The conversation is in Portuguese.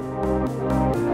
Música